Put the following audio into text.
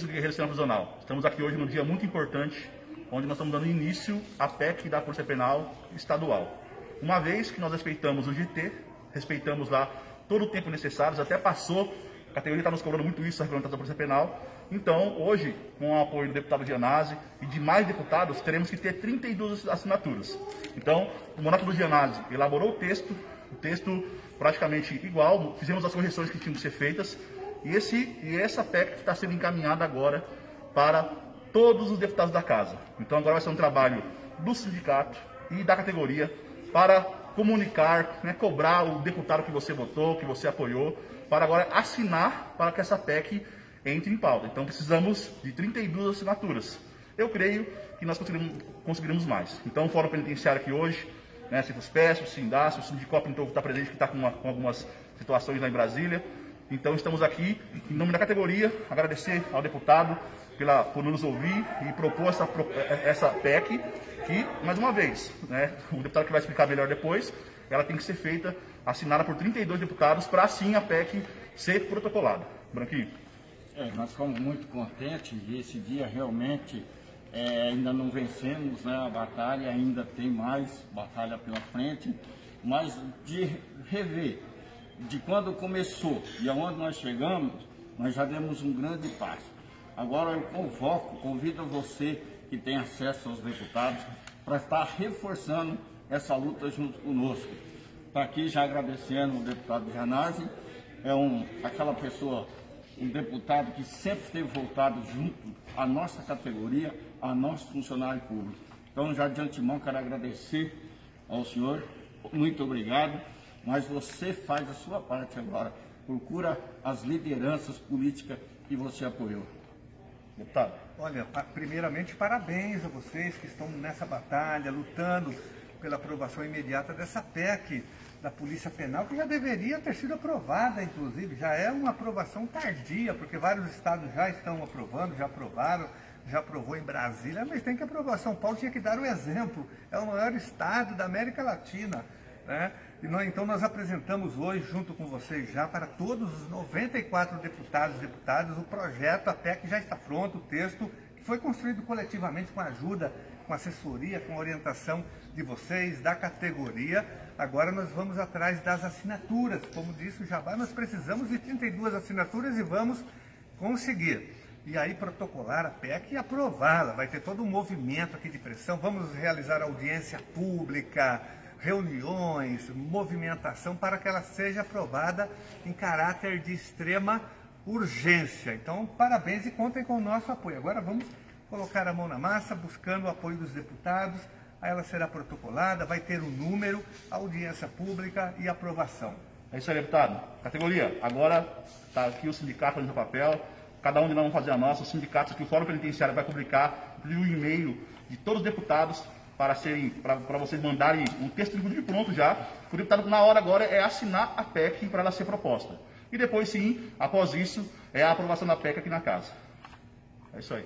Guerreiro Sistema Prisional. Estamos aqui hoje num dia muito importante, onde nós estamos dando início à PEC da Polícia Penal Estadual. Uma vez que nós respeitamos o GT, respeitamos lá todo o tempo necessário, até passou, a categoria está nos cobrando muito isso, a regulamentação da Polícia Penal. Então, hoje, com o apoio do deputado Gianazzi e de mais deputados, teremos que ter 32 assinaturas. Então, o Monato do Gianazzi elaborou o texto, o texto praticamente igual, fizemos as correções que tinham que ser feitas, e, esse, e essa PEC está sendo encaminhada agora para todos os deputados da casa. Então agora vai ser um trabalho do sindicato e da categoria para comunicar, né, cobrar o deputado que você votou, que você apoiou, para agora assinar para que essa PEC entre em pauta. Então precisamos de 32 assinaturas. Eu creio que nós conseguiremos, conseguiremos mais. Então o Fórum Penitenciário aqui hoje, né, Cifuspes, o Sindaço, o Sindicopo então, está presente, que está com, com algumas situações lá em Brasília. Então estamos aqui, em nome da categoria, agradecer ao deputado pela, por nos ouvir e propor essa, essa PEC, que, mais uma vez, né, o deputado que vai explicar melhor depois, ela tem que ser feita, assinada por 32 deputados, para assim a PEC ser protocolada. Branquinho. É, nós ficamos muito contentes e esse dia realmente é, ainda não vencemos né, a batalha, ainda tem mais batalha pela frente, mas de rever de quando começou e aonde nós chegamos, nós já demos um grande passo. Agora eu convoco, convido você que tem acesso aos deputados para estar reforçando essa luta junto conosco. Está aqui já agradecendo o deputado Janazzi, é um, aquela pessoa, um deputado que sempre esteve voltado junto à nossa categoria, a nosso funcionário público. Então já de antemão quero agradecer ao senhor, muito obrigado mas você faz a sua parte agora. Procura as lideranças políticas que você apoiou. Deputado. Olha, primeiramente, parabéns a vocês que estão nessa batalha, lutando pela aprovação imediata dessa PEC da Polícia Penal, que já deveria ter sido aprovada, inclusive. Já é uma aprovação tardia, porque vários estados já estão aprovando, já aprovaram, já aprovou em Brasília, mas tem que aprovar. São Paulo tinha que dar o exemplo. É o maior estado da América Latina. Né? Então nós apresentamos hoje, junto com vocês já, para todos os 94 deputados e deputadas, o projeto, a PEC já está pronto, o texto, que foi construído coletivamente com a ajuda, com assessoria, com orientação de vocês, da categoria. Agora nós vamos atrás das assinaturas. Como disse o Jabá, nós precisamos de 32 assinaturas e vamos conseguir e aí protocolar a PEC e aprová-la. Vai ter todo um movimento aqui de pressão. Vamos realizar audiência pública, reuniões, movimentação para que ela seja aprovada em caráter de extrema urgência. Então, parabéns e contem com o nosso apoio. Agora vamos colocar a mão na massa, buscando o apoio dos deputados. Aí ela será protocolada, vai ter um número, audiência pública e aprovação. É isso aí, deputado. Categoria, agora está aqui o sindicato no papel, cada um de nós vamos fazer a nossa, o sindicato aqui, o Fórum Penitenciário vai publicar o e-mail de todos os deputados para, serem, para, vocês mandarem um texto de pronto já. O deputado, na hora agora, é assinar a PEC para ela ser proposta. E depois, sim, após isso, é a aprovação da PEC aqui na casa. É isso aí.